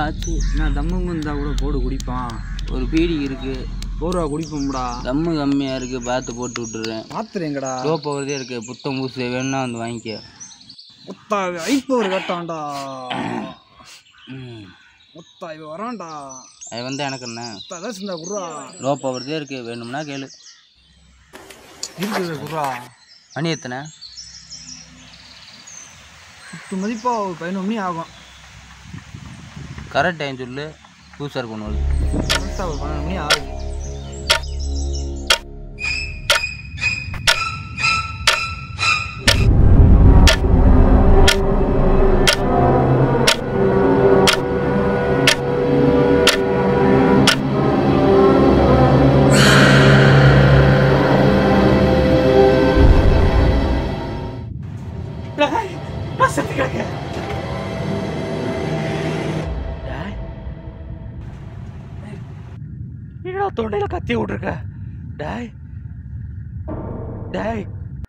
ஆச்சா என்ன தம்மு இருந்தால் கூட போடு குடிப்பான். ஒரு பீடி இருக்கு. ஒரு ரூபா குடிப்போம்டா. தம்மு கம்மியாக இருக்கு பார்த்து போட்டு விட்டுறேன். மாத்திரங்கடா லோ பவர்தே இருக்கு புத்தம் பூசு வேணும்னா வந்து வாங்கிக்க. முத்தா ஐப்பவர் கட்டான்டா. முத்தா இவ வரான்டா. அது வந்து எனக்கு என்ன? ஏதாச்சும் இருந்தா குர்ரா லோ பவர்தே இருக்கு வேணும்னா கேளு. இருக்குது குர்ரா மணி எத்தனை? பத்து மதிப்பா ஒரு பதினொரு மணி ஆகும். கரெக்ட் டைம் சொல்லு. பூசார் பண்ணுவது புதுசாக ஒரு பன்னெண்டு மணி ஆகுது.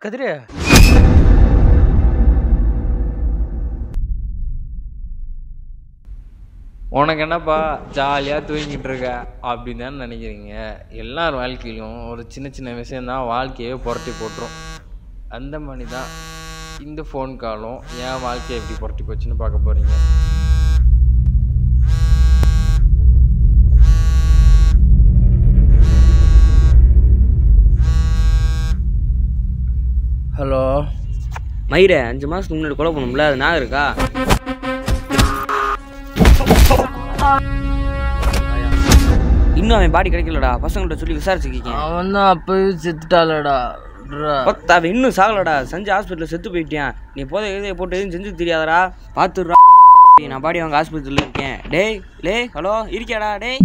கதிரு. உனக்கு என்னப்பா ஜாலியாக தூங்கிட்டு இருக்க அப்படின்னு தான் நினைக்கிறீங்க. எல்லார் வாழ்க்கையிலும் ஒரு சின்ன சின்ன விஷயந்தான் வாழ்க்கையே புரட்டி போட்டுரும். அந்த மாதிரி தான் இந்த ஃபோன் காலும் என் வாழ்க்கையை எப்படி புரட்டி போச்சுன்னு பார்க்க போகிறீங்க ஹலோ. மயிரே அஞ்சு மாதத்துக்கு முன்னாடி கொலை பண்ணும்ல அது ஞாபகம் இருக்கா? இன்னும் அவன் பாடி கிடைக்கலடா. பசங்கள்ட்ட சொல்லி விசாரிச்சுக்கிங்க அவன் தான் அப்பவே செத்துட்டாளடா. பத்தா அவன் இன்னும் சாகலடா. சஞ்சு ஹாஸ்பிட்டலில் செத்து போயிட்டான் நீ போதை எழுதிய போட்டு எதுவும் செஞ்சு தெரியாதடா. பார்த்துடுறா நான் பாடி அவங்க ஹாஸ்பிட்டலில் இருக்கேன். டேய் லே ஹலோ இருக்கியாடா டேய்?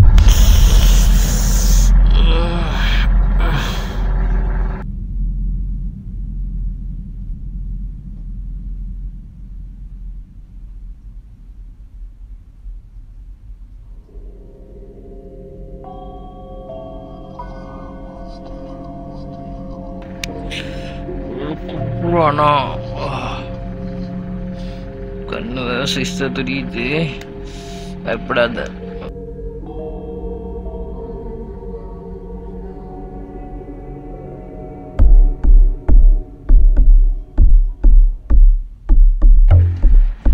புறானா கண்ணு வேற சிஸ்ட தெரியுது பயப்படாத.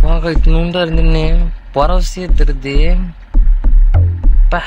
பார்க்க நூண்டா இருந்துன்னு. பரவசிய தெரியுது பா.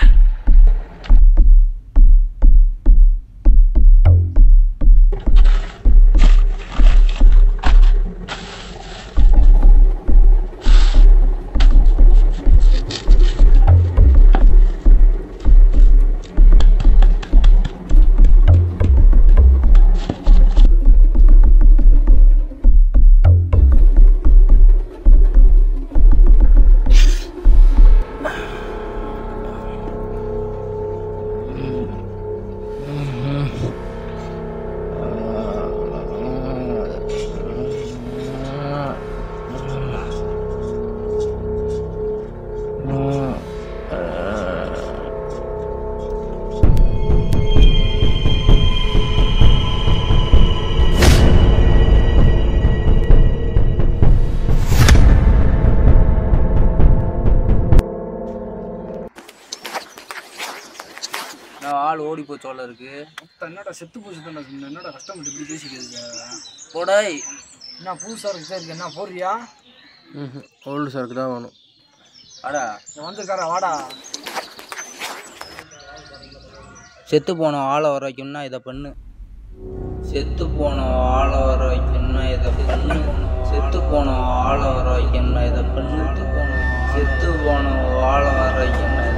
என்னடா செத்து போச்சு தானே என்னடா கஷ்டப்பட்டு இப்படி பேசிக்கிறீங்க போடாய். என்ன புதுசாக இருக்கு சரி என்ன போடுறியா? ஓல்டு சரக்கு தான் வேணும். அடா நான் வந்துருக்காரா வாடா. செத்து போன ஆளை வர வைக்கணும்னா இதை பண்ணு. செத்து போன ஆளை வர வைக்கணும்னா இதை பண்ணு. செத்து போன ஆளை வர வைக்கணும்னா இதை பண்ணு. செத்து போன ஆளை வர வைக்கணும்னா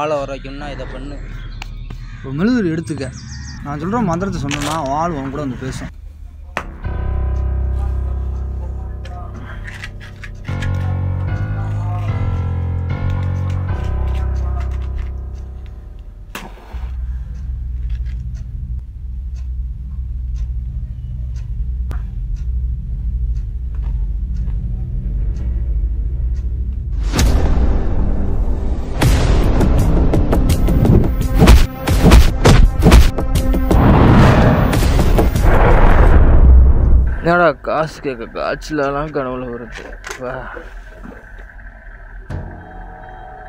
ஆளை வர வைக்கணும்னா இதை பண்ணு. ஒரு மெழுகுதிரி எடுத்துக்க. நான் சொல்கிற மந்திரத்தை சொன்னேன்னா ஆள் உன் கூட வந்து பேசும். என்னடா காசு கேட்க காய்ச்சலெல்லாம் கனவுல வருது. வா.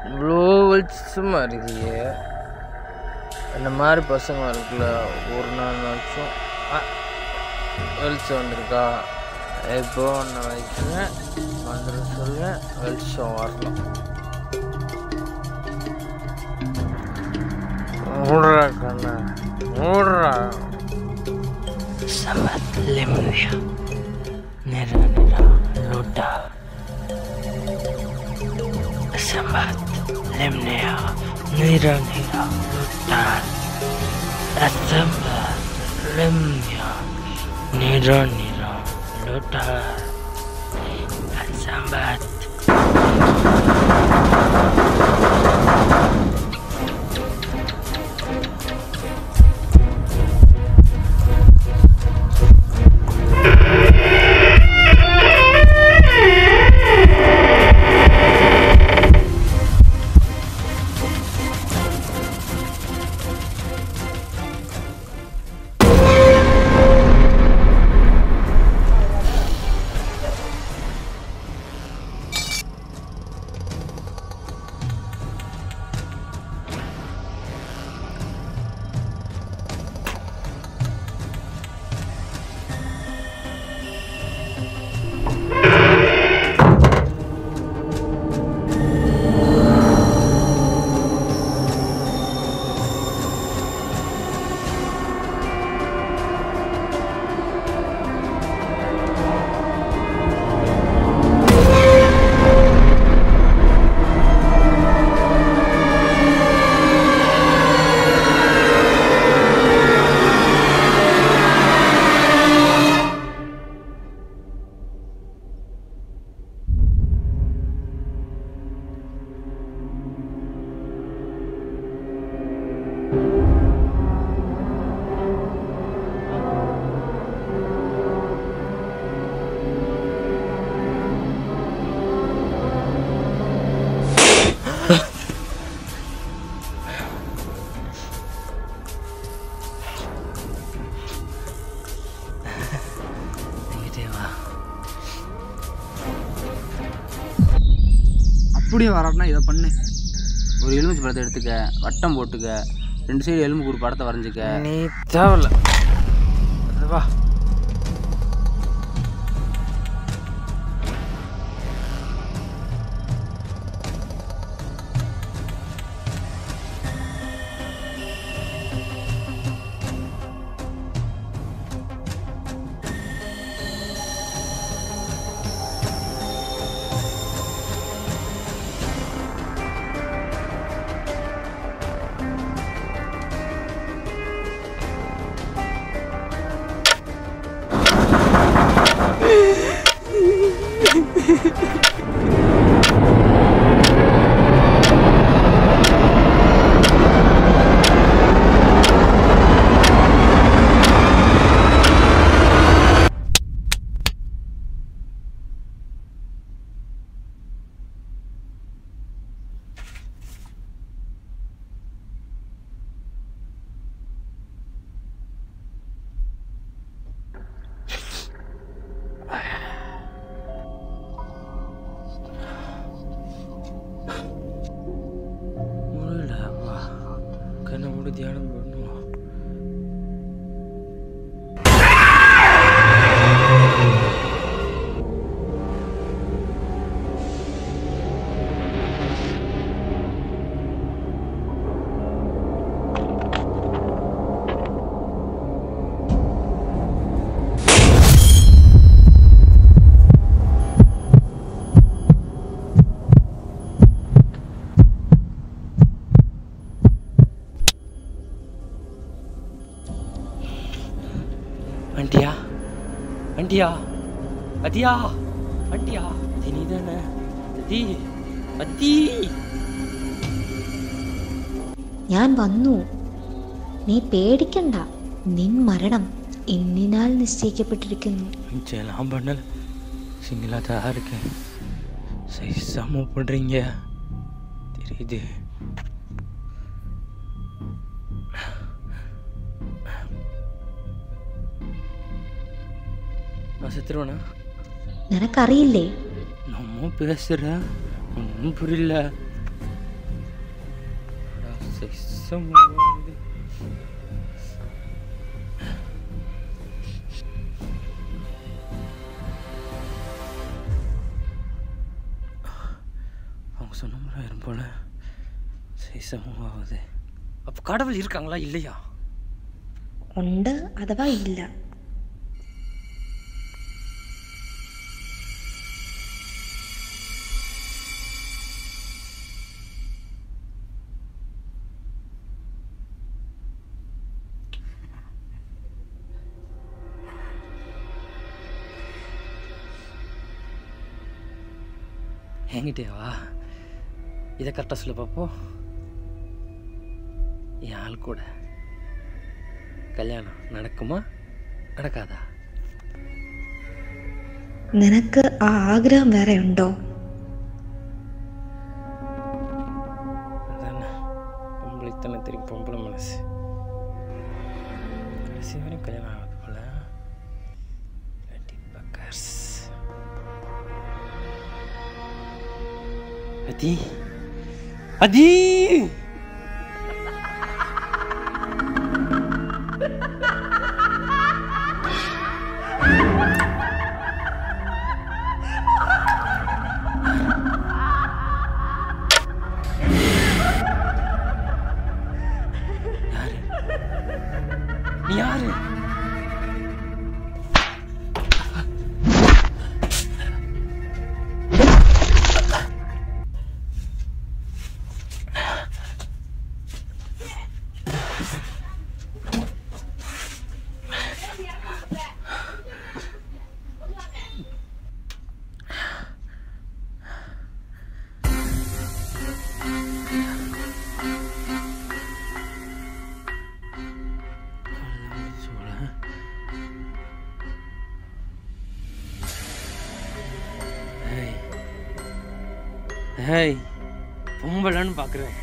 இவ்வளோ வெளிச்சமாக இருக்குல்லையே இந்த மாதிரி பசங்க இருக்குல்ல ஒரு நாள் நாச்சும் வெளிச்சம் வந்திருக்கா? எப்போ ஒன்று வைக்கிறேன்? வந்துட சொல்லுவேன் வெளிச்சம் வரலாம் மூடுறா கண்ணா மூடுறா. सवत लिमनिया। निरा निरा लूटा। सवत लिमनिया, निरा निरा लूटा। सवत लिमनिया, निरा निरा लूटा। सवत Thank you. அப்படியே வராட்டினா இதை பண்ணு. ஒரு எலுமிச்சை பழத்தை எடுத்துக்க வட்டம் போட்டுக்க ரெண்டு சைடு எலும்பு ஒரு படத்தை வரைஞ்சிக்க. நீ தேவையில்ல. அது வா. அத்தியா அத்தியா அத்தியா அத்தி நீ தானே அத்தி அத்தி ഞാൻ വന്നു നീ പേടിക്കണ്ട നിൻ മരണം എന്നിനാൽ നിശ്ചയിക്കപ്പെട്ടിരിക്കുന്നു மிச்சம்லாம் பண்ணல சிங்கிளாக தான் இருக்கேன் சைஸாக பண்ணுறீங்க தெரியுது நான் செத்துருவேனா? எனக்கு அறியில்லை நம்ம பேசுற. ஒன்றும் புரியல. அவங்க சொன்ன மாதிரி ஆயிரும் போல. சைசமும் ஆகுது அப்போ கடவுள் இருக்காங்களா இல்லையா? உண்டு அதுவா இல்லை. என்கிட்டே வா இதை கரெக்டாக சொல்லு பார்ப்போம் என் ஆள் கூட கல்யாணம் நடக்குமா நடக்காதா നിനക്ക് ആ ആഗ്രഹം വേറെ ഉണ്ടോ அதானே பொம்பளை தானே தெரியும் பொம்பளை மனசு கடைசி வரையும் கல்யாணம் அதி அதி ஏய் பொம்பளைன்னு பார்க்குறேன்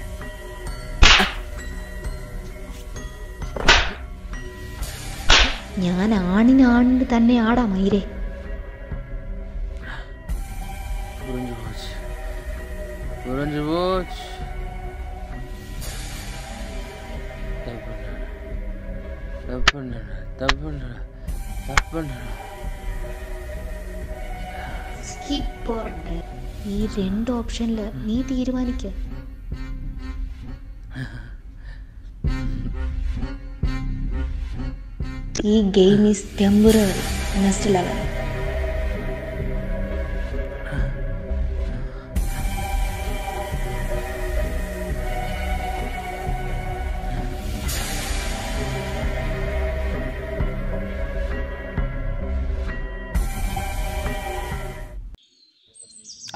ഞാൻ ആണിനാണിന് തന്നെ ആടാ മയിരേ புரிஞ்சு போச்சு புரிஞ்சு போச்சு தப்பு தப்பு தப்பு தப்பு ഈ രണ്ട് ഓപ്ഷനിൽ നീ തീരുമാനിക്ക. ഈ game is temporary. Next level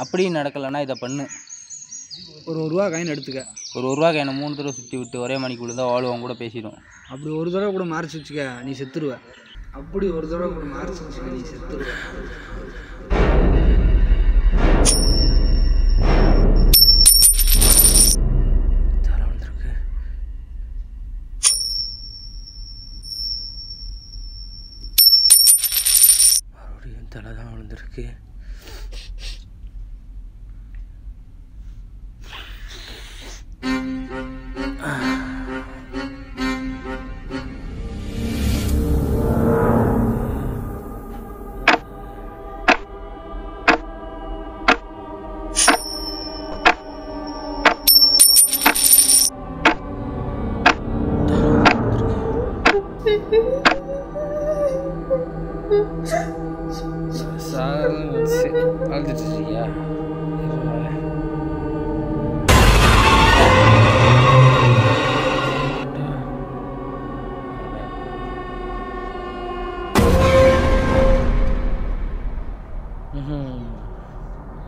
அப்படியும் நடக்கலைன்னா இதை பண்ணு. ஒரு ஒரு ரூபா காயின் எடுத்துக்க. ஒரு ஒரு ரூபா என்ன மூணு தடவை சுற்றி விட்டு ஒரே மணிக்குள்ள தான் வாழ்வன் கூட பேசிடும். அப்படி ஒரு தடவை கூட மாறிச்சு வச்சுக்க நீ செத்துருவ. அப்படி ஒரு தடவை கூட மாறிச்சு வச்சுக்க நீ செத்துருவ.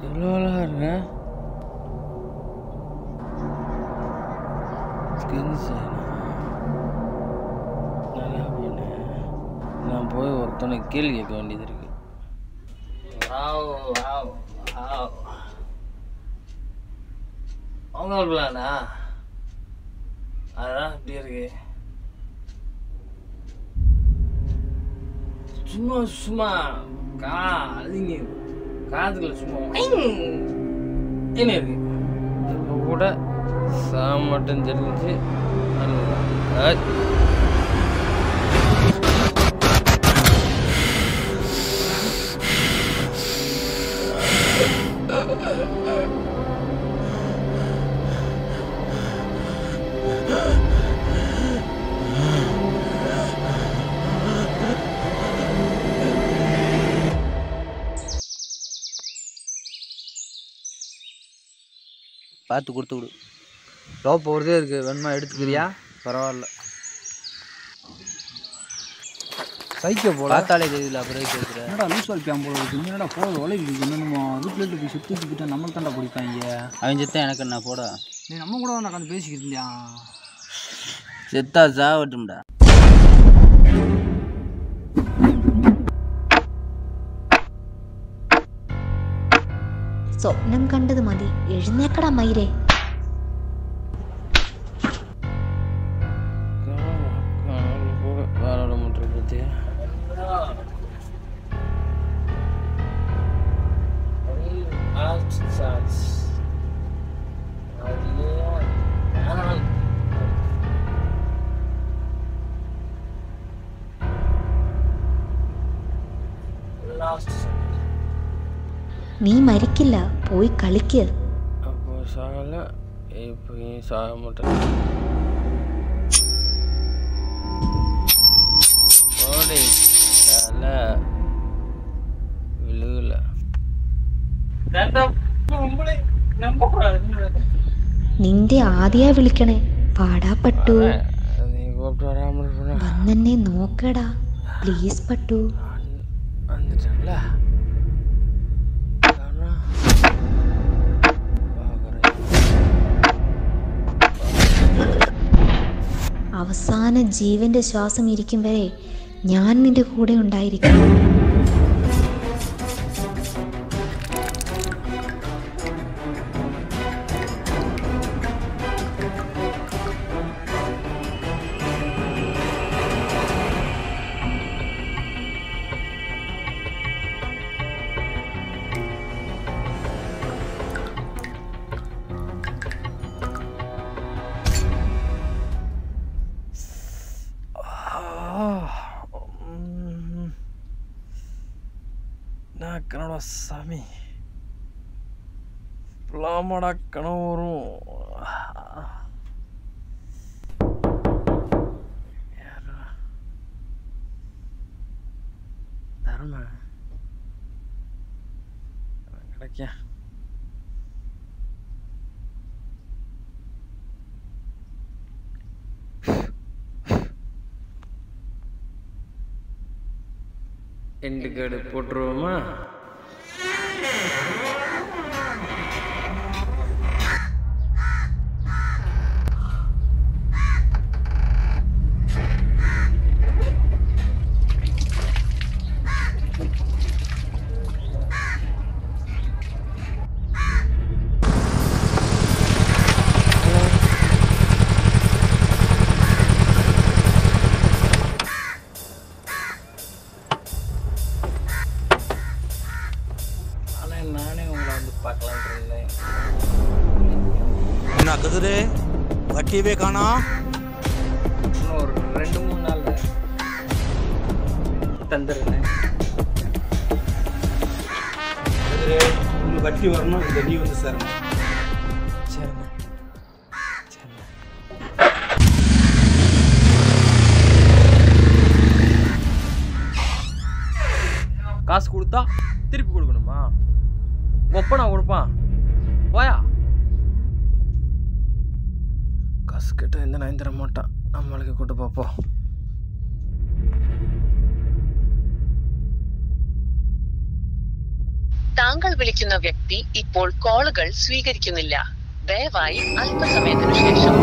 Yollarına ஸ்கின்ஸ் நான் போய் ஒருத்தனை கேள்வி கேட்க வேண்டியது இருக்கு அவங்க பிளானா அதான் இப்படி இருக்கு சும்மா சும்மா கா அழிங்க காதுல சும்மா என்ன இருக்கு இப்போ கூட சா மட்டும் தெரிஞ்சு நல்லா பார்த்து கொடுத்து விடு. ரோப் போகிறதே இருக்குது வேணுமா எடுத்துக்கிறியா? பரவாயில்ல. சைக்கோ போல. பார்த்தாலே தெரியல அப்புறம் கேட்குற என்னடா லூஸ் வாய்ப்பான் போல இருக்கு. என்னடா போகிற உழைக்கு என்னமோ வீட்டில் போய் சுற்றி சுற்றிட்டு நம்மளை தாண்டா பிடிப்பாங்க. அவன் செத்தான் எனக்கு என்ன போட. நீ நம்ம கூட தான் உட்காந்து பேசிக்கிட்டு இருந்தியா? செத்தா சாவட்டும்டா. സ്വപ്നം കണ്ടത് മതി. എഴുന്നേക്കടാ മയിരേ കളിക്ക് നിന്റെ ആദ്യാ വിളിക്കണേ. പാടാ പട്ടു. വന്നെന്നെ നോക്കടാ. പ്ലീസ് പട്ടു. വന്നിട്ടല്ല അവസാന ജീവന്റെ ശ്വാസം ഇരിക്കും വരെ ഞാൻ നിന്റെ കൂടെ ഉണ്ടായിരിക്കും. சாமி இப்பலாமாடா கனவு வரும் யாரா? தர்ம கிடைக்கியா எண்டு கார்டு போட்டுருவோமா? காணோம் இன்னும் ஒரு ரெண்டு மூணு நாள் தந்துடுறேன். உங்களுக்கு வட்டி வரணும் இந்த நீ வந்து சேரணும். சரிண்ணே. காசு கொடுத்தா திருப்பி கொடுக்கணுமா? ஒப்பனா கொடுப்பான். കേട്ട ఇంత ఇంత മോട്ട? అమ్మలకి కుట్టుపప్పు താങ്കൾ വിളിക്കുന്ന വ്യക്തി ഇപ്പോൾ കോളുകൾ സ്വീകരിക്കുന്നില്ല. ദയവായി അല്പസമയത്തിനു ശേഷം